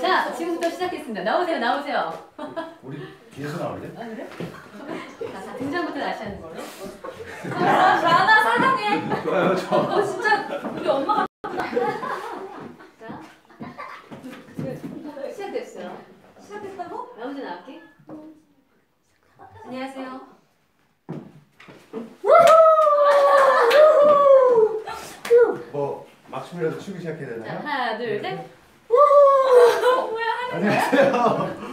자, 지금부터 시작했습니다. 나오세요, 나오세요. 우리 뒤에서 나올래? 아, 그래? 자, 자, 등장부터 다시 하는 걸로. 나나 사랑해. 좋아요, 저. 어 진짜 우리 엄마가 자, 시작됐어요. 시작했다고? 나 혼자 나갈게. 안녕하세요. 뭐 막춤이라도 추기 시작해야 자, 되나요? 하나, 둘, 셋. 안녕하세요.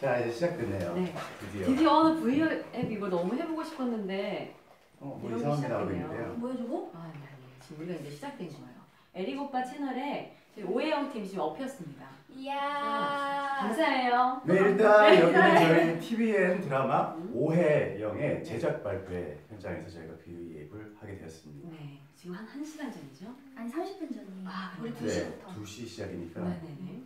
자 이제 시작됐네요. 네. 드디어. 드디어 오늘 V앱 이거 너무 해보고 싶었는데 어, 뭐 이런 게 이상한 게 나오고 시작됐네요. 있는데요. 뭐 해주고? 아, 아니, 아니. 지금 우리가 이제 시작된 거예요. 에릭 오빠 채널에 저희 오해영 팀이 지금 엎였습니다. 이야. 감사해요. 네 일단 여기는 저희 TVN 드라마 오해영의 제작 발표회 현장에서 저희가 뷰이앱을 하게 되었습니다. 네, 지금 한 1 시간 전이죠? 아니 30분 전이. 아, 우리 그래요? 2시부터. 2시 시작이니까 네네네.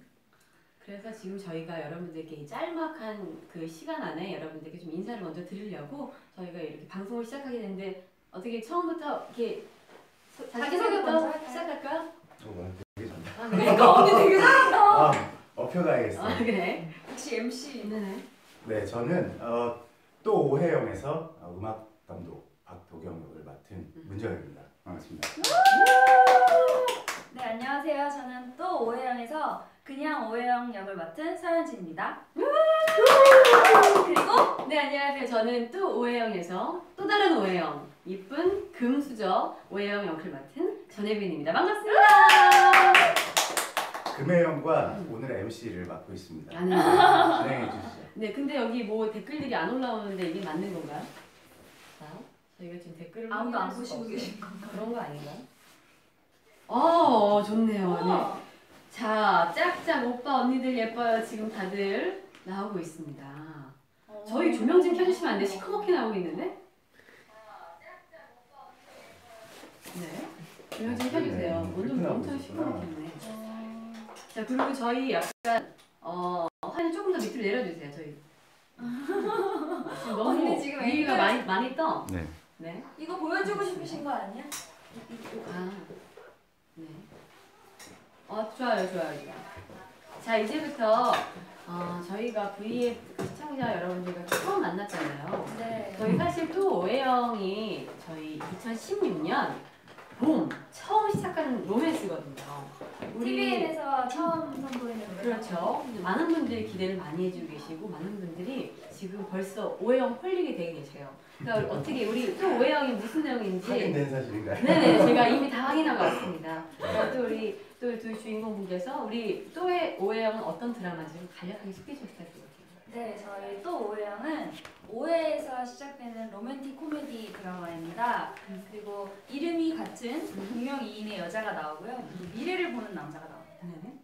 그래서 지금 저희가 여러분들께 이 짤막한 그 시간 안에 여러분들께 좀 인사를 먼저 드리려고 저희가 이렇게 방송을 시작하게 됐는데 어떻게 처음부터 이렇게 소- 자기소개부터 자기소개부터 할까요? 시작할까요? 어, 되게 좋네. 아, 그래? 그러니까 언니 되게 잘한다. 아, 업혀가야겠어. 아, 그래? 역시 MC. 네네. 네, 저는 어, 또 오해영에서 어, 음악 감독 박도경 역을 맡은 음. 문정현입니다. 반갑습니다. 네 안녕하세요. 저는 또 오해영에서 그냥 오해영 역을 맡은 서현진입니다. 그리고 네, 안녕하세요. 저는 또 오해영에서 또 다른 오해영, 이쁜 금수저 오해영 역을 맡은 전혜빈입니다. 반갑습니다. 금혜영과 오늘 MC를 맡고 있습니다. 아, 네. 진행해 주시죠. 네, 근데 여기 뭐 댓글들이 안 올라오는데 이게 맞는 건가요? 자, 저희가 지금 댓글을 아무도 안 보시고. 계신 건가요? 그런 거 아닌가요? 어, 좋네요. 네. 자, 짝짝 오빠 언니들 예뻐요. 지금 다들 나오고 있습니다. 어. 저희 조명 좀 켜주시면 안 돼? 시커멓게 나오고 있는데? 네. 조명 좀 켜주세요. 네, 오늘 엄청 시커멓겠네. 어. 자, 그리고 저희 약간, 어, 화면 조금 더 밑으로 내려주세요. 저희. 지금 너무 언니 지금 위가 많이, 많이 떠. 네. 네. 이거 보여주고 싶으신 거 아니야? 아, 네. 어, 좋아요, 좋아요, 좋아요. 자, 이제부터 어, 저희가 V앱 시청자 여러분들과 처음 만났잖아요. 네. 저희 사실 또 오해영이 저희 2016년 봄 처음 시작하는 로맨스거든요. TVN에서 처음 선보이는. 그렇죠. 많은 분들이 기대를 많이 해주고 계시고 많은 분들이 지금 벌써 오해영 홀리게 되게 계세요. 그러니까 어떻게 우리 또 오해영이 무슨 내용인지 확인된 사실인가요? 네네 제가 이미 다 확인하고 왔습니다. 그러니까 또 우리 또두 주인공분께서 우리 또의 오해영은 어떤 드라마인지 좀 간략하게 소개 좀 부탁드릴게요. 네, 저희 또 오해영은 오해에서 시작되는 로맨틱 코미디 드라마입니다. 그리고 이름이 같은 동명이인의 여자가 나오고요. 그리고 미래를 보는 남자가 나옵니다. 네네.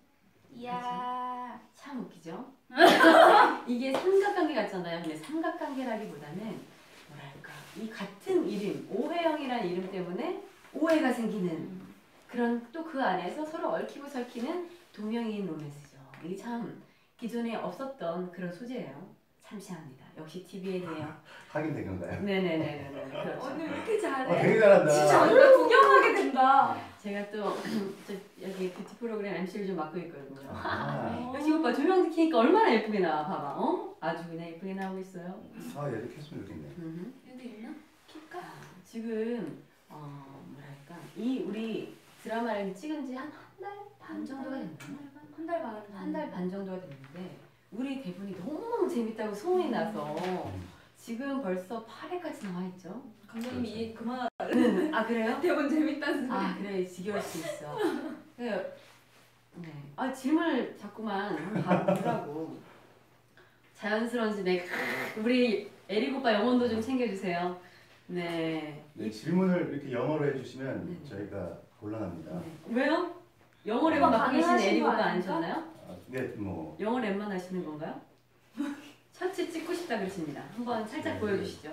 이야. 참 웃기죠? 이게 삼각관계 같잖아요. 근데 삼각관계라기보다는 뭐랄까 이 같은 이름 오해영이라는 이름 때문에 오해가 생기는 그런 또 그 안에서 서로 얽히고 설키는 동명이인 로맨스죠. 이게 참 기존에 없었던 그런 소재예요. 참신합니다. 역시 TVN이에요. 확인된 건가요? 네네네네. 그렇죠. 언니 왜 이렇게 어, 잘해? 되게 잘한다. 진짜 언니가 구경하게 된다. 제가 또 저 여기 뷰티 프로그램 MC를 좀 맡고 있거든요. 아, 역시 오빠 조명 켜니까 얼마나 예쁘게 나와 봐봐. 어? 아주 그냥 예쁘게 나오고 있어요. 아 얘도 켰으면 좋겠네. 여기 있나? 킬까? 아, 지금 어 뭐랄까 이 우리 드라마를 찍은 지 한 한 달 반 정도가 됐나요? 한달 반. 한 달 반 정도가 됐는데 우리 대본이 너무너무 재밌다고 소문이 나서 지금 벌써 8회까지 나와 있죠. 감독님이 이 그만 아 그래요? 대본 재밌다는 소리. 아 그래 지겨울 수 있어. 그, 네. 아 질문을 자꾸만 한번 봐보라고. 자연스러운지 네. 우리 에릭 오빠 영혼도 좀 챙겨주세요. 네. 네, 질문을 이렇게 영어로 해주시면 네. 저희가 곤란합니다. 네. 왜요? 영어 랩만 맡고 계신 아닙니까? 아니셨나요? 아, 네, 뭐 영어 랩만 하시는 건가요? 셔츠 찍고 싶다 그러십니다. 한번 살짝 네. 보여주시죠.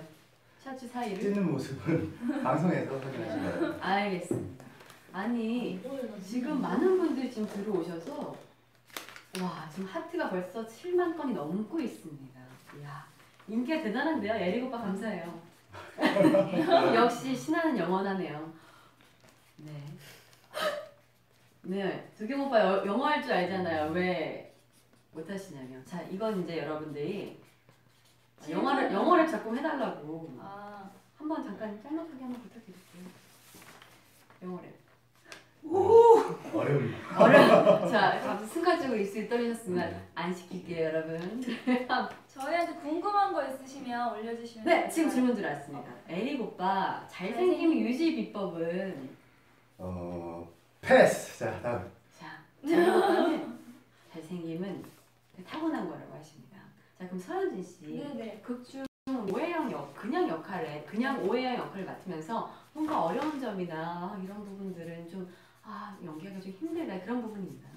셔츠 사이를. 찍는 모습은 방송에서 확인하신 거예요. 알겠습니다. 아니 지금 많은 분들이 지금 들어오셔서 와 지금 하트가 벌써 7만 건이 넘고 있습니다. 이야 인기가 대단한데요. 에릭 오빠 감사해요. 역시 신화는 영원하네요. 네. 네, 두경 오빠 여- 영어 할 줄 알잖아요. 왜 못하시냐면, 자 이건 이제 여러분들이 영어를 영어를 자꾸 해달라고 아, 한번 잠깐 짤막하게 한번 부탁드릴게요. 영어를. 어려운. 어려. 자, 순간적으로 입술이 떨리셨으면 네. 안 시킬게요, 여러분. 저희한테 궁금한 거 있으시면 올려주시면 네, 지금. 질문 들어왔습니다. 에릭 오빠 잘생김 유지 비법은 어 패스. 자 다음. 자, 잘생김은 타고난 거라고 하십니다. 자, 그럼 서현진 씨. 네네. 극중 오해영 역 그냥 역할에 그냥 오해영 역할을 맡으면서 뭔가 어려운 점이나 이런 부분들은 좀 아 연기하기가 좀 힘들다 그런 부분이 있나요?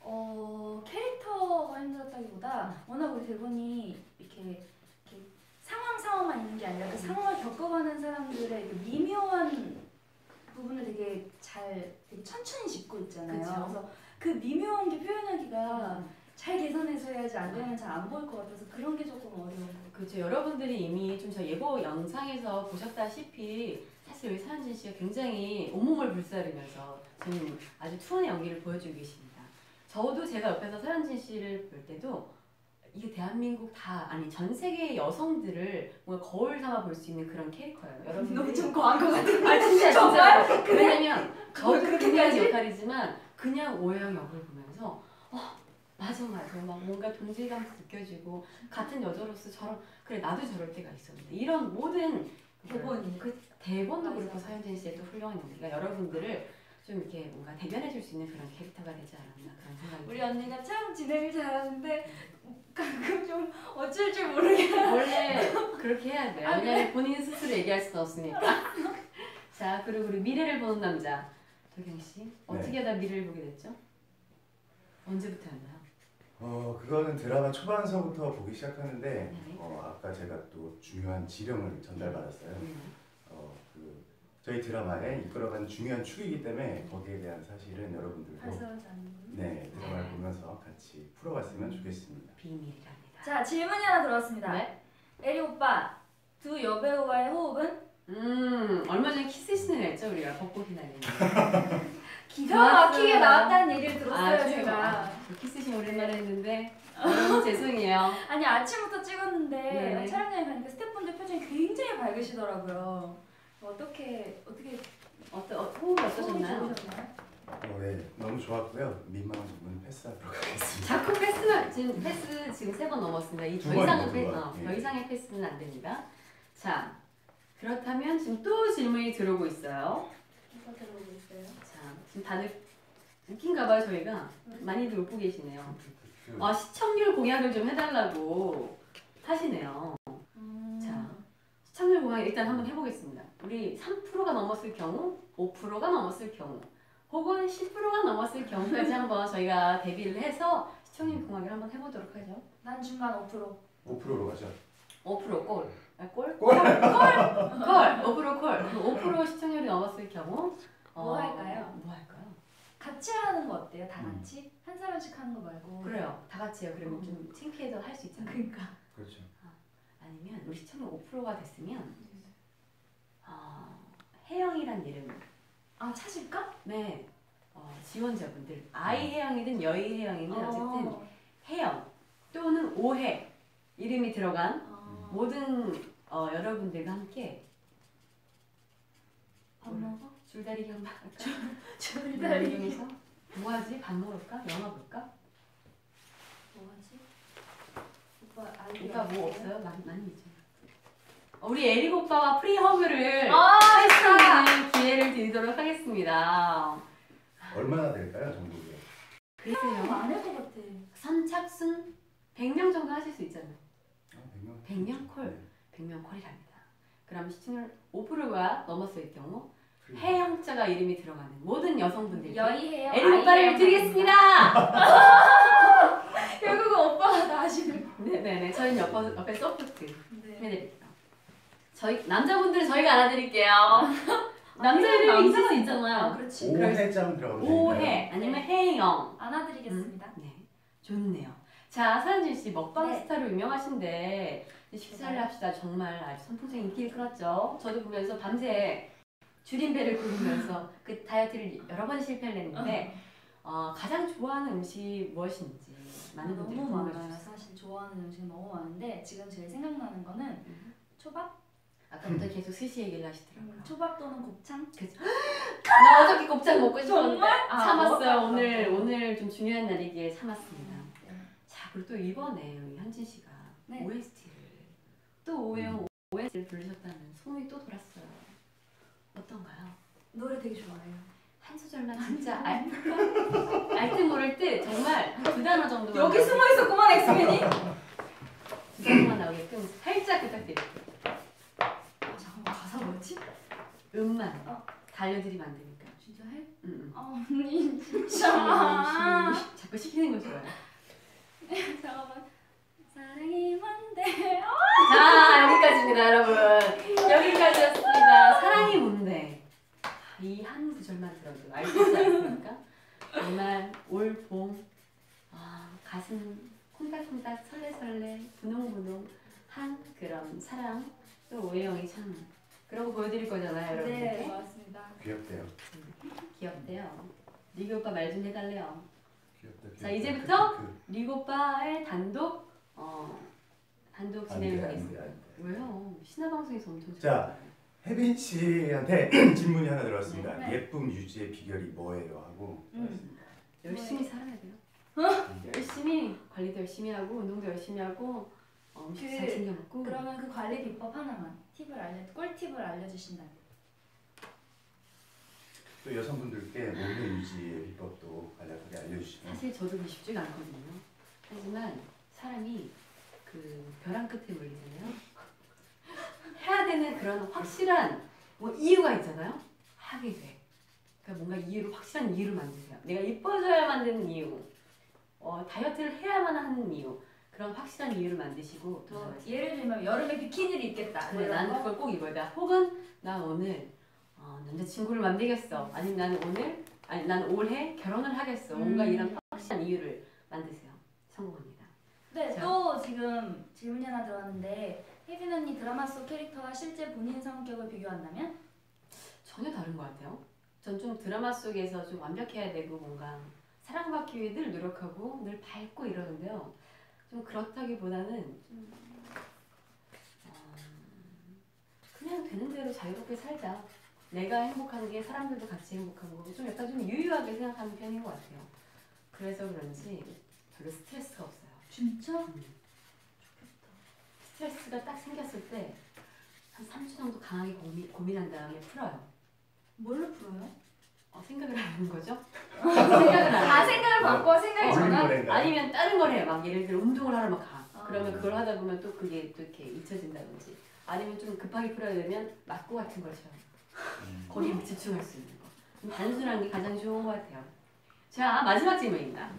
어 캐릭터가 힘들었다기보다 워낙 우리 대본이 이렇게, 이렇게 상황 상황만 있는 게 아니라 그 상황을 겪어가는 사람들의 그 미묘한 부분을 되게 잘 되게 천천히 짚고 있잖아요. 그쵸. 그래서 그 미묘한 게 표현하기가 잘 계산해서 해야지 안 되면 잘 안 보일 것 같아서 그런 게 조금 어려운 것. 그렇죠. 여러분들이 이미 좀 저 예고 영상에서 보셨다시피 사실 우리 서현진 씨가 굉장히 온몸을 불사르면서 지금 아주 투혼의 연기를 보여주고 계십니다. 저도 제가 옆에서 서현진 씨를 볼 때도 이게 대한민국 다 아니 전 세계의 여성들을 뭔가 거울 삼아 볼 수 있는 그런 캐릭터예요. 여러분들이 과한 것 같은 아 진짜? 진짜 왜냐면 저도? 그냥 역할이지만 그냥 오해영 역을 보면서 어 맞아 맞아 막 뭔가 동질감도 느껴지고 같은 여자로서 저런 그래 나도 저럴 때가 있었는데 이런 모든 대본이. 그 대본도. 그렇고 서현진 씨의 또 훌륭한 연기가 여러분들을 좀 이렇게 뭔가 대변해 줄 수 있는 그런 캐릭터가 되지 않았나 그런 생각이 우리. 언니가 참 진행을 잘하는데 가끔 좀 어쩔 줄 모르게 원래 그렇게 해야 돼요. 아, 왜냐면 본인 스스로 얘기할 수는 없으니까. 자 그리고 우리 미래를 보는 남자 도경 씨 어떻게 하다 미래를 보게 됐죠? 언제부터였나요? 어 그거는 드라마 초반서부터 보기 시작하는데 네. 어 아까 제가 또 중요한 지령을 전달받았어요. 음. 어그 저희 드라마에 이끌어가는 중요한 축이기 때문에 거기에 대한 사실은 여러분들도 않는 네 드라마를 보면서 같이 풀어봤으면 좋겠습니다. 비밀이랍니다. 자 질문이 하나 들어왔습니다 네. 에리 오빠 두 여배우와의 호흡은 음 얼마 전에 키스신을 했죠 우리가 벚꽃 휘날리는. 기가. 막히게 나왔다는 얘기를 들었어요 아주 제가 저 키스신 오랜만에 했는데 너무 죄송해요. 아니 아침부터 찍었는데 네네. 촬영장에 가니까 스태프분들 표정이 굉장히 밝으시더라고요 어떻게 어떻게 어떠 어, 호흡이 어떠셨나요? 어, 네 너무 좋았고요. 민망한 부분 패스하도록 하겠습니다. 자꾸 패스는 지금 패스 지금 세 번 넘었습니다. 이더두 이상은 패. 어, 예. 더 이상의 패스는 안 됩니다. 자 그렇다면 지금 또 질문이 들어오고 있어요. 이거 들어오고 있어요 자 지금 다들 웃긴가 봐요 저희가 많이들 웃고 계시네요. 아 시청률 공약을 좀 해달라고 하시네요. 음. 자. 시청률 공약 일단 한번 해보겠습니다. 우리 3%가 넘었을 경우, 5%가 넘었을 경우, 혹은 10%가 넘었을 경우까지 한번 저희가 대비를 해서 시청률 공약을 한번 해보도록 하죠. 난 중간 5% 5%로 가죠. 5% 골. 아, 골? 골! 콜! 콜! 5% 콜. 그럼 5% 시청률이 넘었을 경우 뭐 할까요? 뭐 할까요? 같이 하는 거 어때요? 다 음. 같이? 한 사람씩 하는 거 말고 그래요. 다 같이요. 그러면 좀 창피해도 할수 있잖아요. 그러니까 그렇죠. 아 니면 우리 시청률 5%가 됐으면 어, 혜영이란 이름 아 찾을까? 네, 어, 지원자분들 아이 혜영이든 여의 혜영이든 어쨌든 어. 혜영 또는 오해 이름이 들어간 어. 모든 어, 여러분들과 함께 밥 먹어? 줄다리기 한번 할까? 줄다리 중에서 뭐하지? 밥 먹을까? 영화 볼까? 뭐하지? 오빠 아이디어 오빠 뭐 없어요? 많이 있죠. 어, 우리 에릭 오빠와 프리허그를 아 할수 진짜 있는 기회를 드리도록 하겠습니다. 얼마나 될까요, 정국이? 글쎄요. 많을 것 같아 선착순 100명 정도 하실 수 있잖아요. 아, 100명. 100명 콜. 네. 100명 콜이랍니다. 그럼 시청률 5%가 넘었을 경우. 해영 자가 이름이 들어가는 모든 여성분들께 여의해요 에릭 오빠를 드리겠습니다. 결국은 오빠가 다 하시는 네네네. 저희는 옆에, 옆에 support 네. 해드릴게요. 저희 남자분들은 저희가 알아드릴게요. 남자 아니, 이름이 있을 수 남자가- 아 있잖아요. 그렇지 오해점 들어가면 오해 아니면 해영. 안아드리겠습니다 네, 좋네요. 자, 서현진 씨 먹방 네. 스타로 유명하신데 식사를? 합시다 정말 아주 선풍적인 인기를 끌었죠. 저도 보면서 밤새 줄임배를 굶으면서 그 다이어트를 여러 번 실패를 했는데 어, 가장 좋아하는 음식이 무엇인지 많은 분들이 너무 궁금해 많아요. 주셨어요. 사실 좋아하는 음식 너무 많은데 지금 제일 생각나는 거는 음. 초밥? 아까부터 계속 스시 얘기를 하시더라고요. 음, 초밥 또는 곱창? 나 어저께 곱창 먹고 싶었는데 정말? 아, 참았어요. 먹었다. 오늘 오늘 좀 중요한 날이기에 참았습니다. 네. 자 그리고 또 이번에 우리 현진 씨가 네. OST를 또 오해영 OST를 부르셨다는 소문이 또 돌았어요. 어떤가요? 노래 되게 좋아해요. 한 소절만 진짜 알, 알듯 모를 듯 정말 한두 단어 정도 여기 숨어 있었구만 엑스맨이. 두 단어만 나오게끔 살짝 부탁드릴게요. 아, 잠깐만 가사 뭐였지? 음만 어. 달려드리면 안 되니까. 진짜 해? 음, 음. 아, 언니 진짜. 자꾸 시키는 거 좋아요. 잠깐만. 사랑이 뭔데? 자 여기까지입니다 여러분 여기까지였습니다 사랑이 뭔데 이 한 구절만 들어도 알수 있지 않습니까 정말 올 봄 아, 가슴 콩닥콩닥 설레설레 분홍분홍 한 그런 사랑 또 오해영이 참 그러고 보여드릴 거잖아요 여러분들 네, 맞습니다. 귀엽대요. 귀엽대요 리그 오빠 말 좀 해달래요 귀엽다. 귀엽다. 자, 이제부터 그, 리그 오빠의 단독 어 단독 그, 진행을 하겠습니다. 왜요 신화방송에서 엄청 자. 혜빈 씨한테 질문이 하나 들어왔습니다. 네. 예쁨 유지의 비결이 뭐예요? 하고 음. 열심히 살아야 돼요. 열심히 관리도 열심히 하고 운동도 열심히 하고 어, 음식 잘 그- 챙겨 먹고 그러면 그 관리 비법 하나만 팁을 알려 꿀팁을 알려주신다면. 또 여성분들께 몸매 유지의 비법도 간략하게 알려주시면 사실 저도 그 쉽지가 않거든요. 하지만 사람이 그 벼랑 끝에 몰리잖아요. 되는 그런 확실한 뭐 이유가 있잖아요. 하게 돼. 그러니까 뭔가 이유를 확실한 이유를 만드세요. 내가 이뻐져야만 되는 이유, 어, 다이어트를 해야만 하는 이유, 그런 확실한 이유를 만드시고 더 도전하세요. 예를 들면 여름에 비키니를 입겠다. 뭐 네, 나는 거? 그걸 꼭 입어야 돼. 혹은 난 오늘 어, 남자친구를 만들겠어. 아니면 나는 오늘 아니 난 올해 결혼을 하겠어. 뭔가 음. 이런 확실한 이유를 만드세요. 성공합니다. 네, 자. 또 지금 질문이 하나 들어왔는데 혜빈 언니 드라마 속 캐릭터와 실제 본인 성격을 비교한다면? 전혀 다른 것 같아요. 전 좀 드라마 속에서 좀 완벽해야 되고 뭔가 사랑받기 위해 늘 노력하고 늘 밝고 이러는데요. 좀 그렇다기보다는 좀 어, 그냥 되는 대로 자유롭게 살자. 내가 행복한 게 사람들도 같이 행복한 거고 좀 약간 좀 유유하게 생각하는 편인 것 같아요. 그래서 그런지 별로 스트레스가 없어요. 진짜? 음. 스트레스가 딱 생겼을 때 한 3주 정도 강하게 고민, 고민한 다음에 풀어요. 뭘로 풀어요? 어, 생각을 하는 거죠? 생각을 안 아. 생각을 바꿔 생각이 전환? 아니면 다른 걸 해요. 막 예를 들어 운동을 하러 막 가. 아. 그러면 그걸 하다 보면 또 그게 또 이렇게 잊혀진다든지 아니면 좀 급하게 풀어야 되면 막고 같은 걸 쳐요. 음. 거기에 집중할 수 있는 거. 좀 단순한 게 가장 좋은 것 같아요. 자 마지막 질문입니다.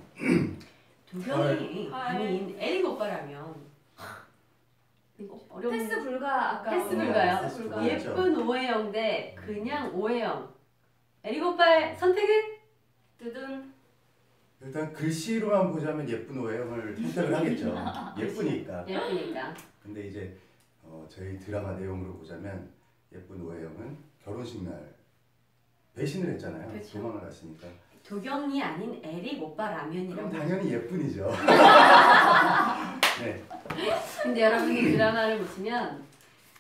도경이 형. 아닌 에릭 오빠라면 어려운 패스 불가 아까 패스 불가요? 패스 불가. 예. 예쁜 오해영 대 그냥 오해영. 오빠의 선택은? 두둔 일단 글씨로만 보자면 예쁜 오해영을 선택을 하겠죠. 예쁘니까. 예쁘니까. 근데 이제 어, 저희 드라마 내용으로 보자면 예쁜 오해영은 결혼식 날 배신을 했잖아요. 그렇죠. 도망을 갔으니까. 도경이 아닌 에릭 오빠 라면이라고. 당연히 예쁜이죠. 네. 근데 여러분이 드라마를 보시면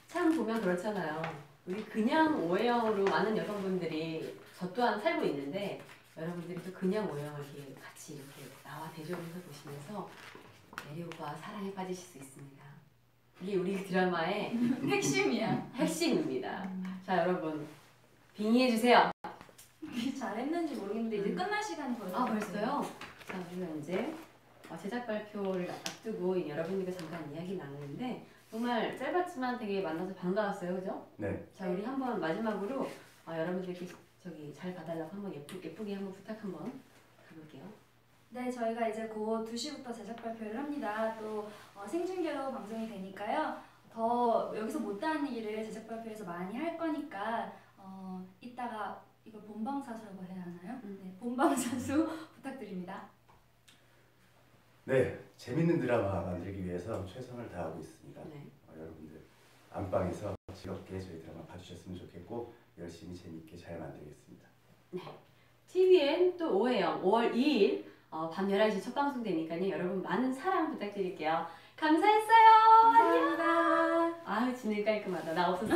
참 보면 그렇잖아요. 우리 그냥 오해영으로 많은 여성분들이 저 또한 살고 있는데 여러분들이 또 그냥 오해영을 이렇게 같이 이렇게 나와 대조를 해서 보시면서 에릭 오빠 사랑에 빠지실 수 있습니다. 이게 우리 드라마의 핵심이야. 핵심입니다. 자 여러분 빙의해 주세요. 잘했는지 모르겠는데 이제 음. 끝날 시간이 벌써 아 벌써요? 자 우리가 이제 어, 제작 발표를 앞두고 이 여러분들과 잠깐 이야기 나누는데 정말 짧았지만 되게 만나서 반가웠어요, 그죠? 네. 자 우리 한번 마지막으로 어, 여러분들께 저기 잘 봐달라고 한번 예쁘, 예쁘게 한번 부탁 한번 가볼게요. 네, 저희가 이제 곧 2시부터 제작 발표를 합니다. 또 어, 생중계로 방송이 되니까요. 더 여기서 못다한 얘기를 제작 발표에서 많이 할 거니까 어, 이걸 본방사수라고 해야 하나요? 음. 네, 본방사수 부탁드립니다. 네. 재밌는 드라마 만들기 위해서 최선을 다하고 있습니다. 네. 어, 여러분들 안방에서 즐겁게 저희 드라마 봐주셨으면 좋겠고 열심히 재밌게 잘 만들겠습니다. TVN 또 오해영 5월 2일 어, 밤 11시 첫 방송되니까요. 여러분 많은 사랑 부탁드릴게요. 감사했어요. 안녕. 아유 진행 깔끔하다. 나 없었어.